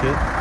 kit.